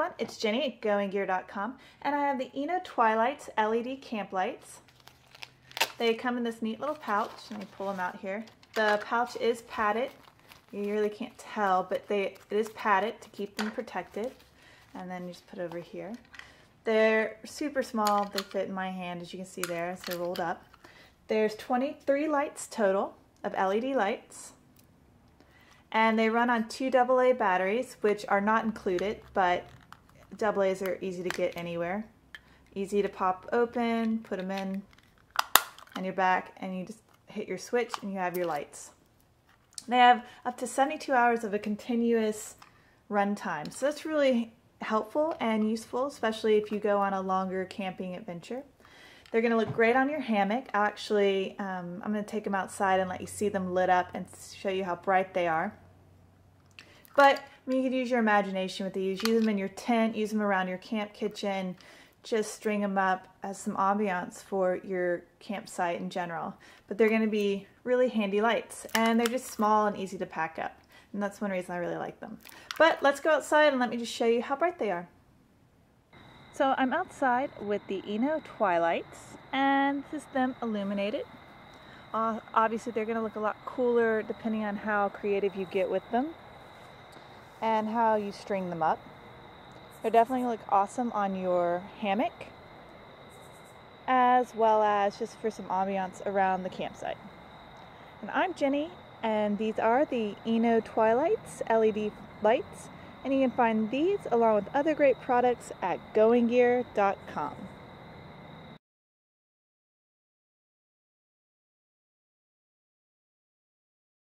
Everyone, it's Jenny at GoingGear.com and I have the ENO Twilights LED camp lights. They come in this neat little pouch. Let me pull them out here. The pouch is padded. You really can't tell, but they it is padded to keep them protected. And then you just put over here. They're super small. They fit in my hand as you can see there as they're rolled up. There's 23 lights total of LED lights and they run on two AA batteries, which are not included, but AA's are easy to get anywhere. Easy to pop open, put them in on your back, and you just hit your switch and you have your lights. They have up to 72 hours of a continuous run time, so that's really helpful and useful, especially if you go on a longer camping adventure. They're going to look great on your hammock. Actually, um, I'm going to take them outside and let you see them lit up and show you how bright they are. But I mean, you could use your imagination with these. Use them in your tent, use them around your camp kitchen. Just string them up as some ambiance for your campsite in general. But they're going to be really handy lights. And they're just small and easy to pack up. And that's one reason I really like them. But let's go outside and let me just show you how bright they are. So I'm outside with the ENO Twilights, and this is them illuminated. Uh, obviously they're going to look a lot cooler depending on how creative you get with them and how you string them up. They're definitely look awesome on your hammock as well as just for some ambiance around the campsite. And I'm Jenny and these are the ENO Twilights LED lights and you can find these along with other great products at goinggear.com.